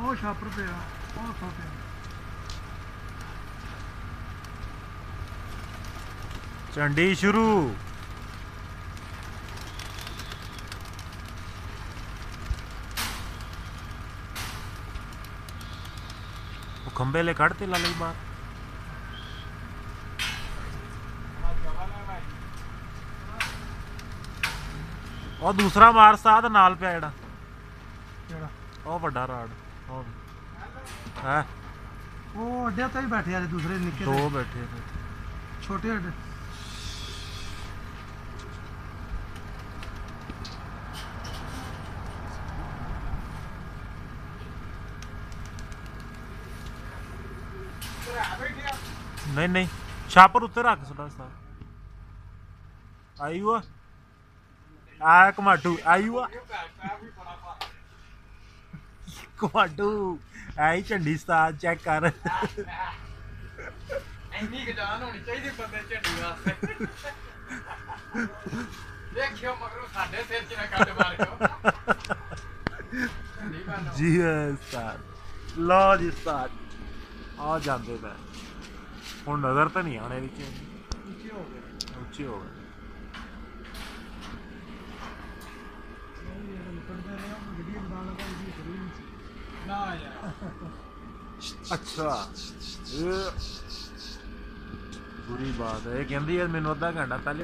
ਉਹ ਛਾਪਰ ਪਿਆ ਉਹ ਥੋ ਪਿਆ ਝੰਡੀ ਸ਼ੁਰੂ। ਉਹ ਖੰਬੇ ਲੈ ਕੱਢਤੇ ਲਾ ਲਈ ਬਾਹਰ ਉਹ ਦੂਸਰਾ ਮਾਰ ਸਾਧ ਨਾਲ ਪਿਆ ਜਿਹੜਾ। ਉਹ ਵੱਡਾ ਰਾੜ। ਉਹ ਹੈ? ਉਹ ਅੱਡੇ ਤੇ ਵੀ ਬੈਠੇ ਆ ਦੂਸਰੇ ਨਿੱਕੇ ਦੋ ਤੇ। ਬੈਠੇ ਨੇ ਛੋਟੇ ਅੱਡੇ। ਨਹੀਂ ਨਹੀਂ। ਛਾਪਰ ਉੱਤੇ ਰੱਖ ਛੋਟਾ ਸਾ ਆਇਓ ਆ? ਆ ਕਮਾਟੂ ਆਇਓ ਆ? ਕਮਾਟੂ ਆਈ ਝੰਡੀ ਸਤਾ ਚੈੱਕ ਕਰ। ਇੰਨੀ ਗਜਾਨ ਹੋਣੀ ਚਾਹੀਦੀ ਬੰਦੇ ਝੰਡੀ ਵਾਸਤੇ। ਦੇਖਿਓ ਮਗਰੋਂ ਸਾਡੇ ਸਿਰ 'ਚ ਨਾ ਕੱਟ ਮਾਰਿਓ ਜੀ ਸਤਾਰ ਲਓ ਜੀ ਸਤਾਰ ਆ ਜਾਂਦੇ ਪੈ ਹੁਣ ਨਜ਼ਰ ਤਾਂ ਨਹੀਂ ਆਣੇ ਵਿੱਚ। ਉੱਚੇ ਹੋ ਗਏ। ਉੱਚੇ ਹੋ ਗਏ ਨਿਕਲਦੇ ਰਹੇ ਉਹ ਵੀਡੀਓ ਬਣਾ ਲਗਾ ਇਹਦੀ ਕਰੀ ਨਹੀਂ ਸੀ ਨਾ ਯਾਰ ਅੱਛਾ। ਇਹ ਬੁਰੀ ਬਾਤ ਹੈ। ਇਹ ਕਹਿੰਦੀ ਯਾਰ ਮੈਨੂੰ ਅੱਧਾ ਘੰਟਾ ਪਹਿਲੇ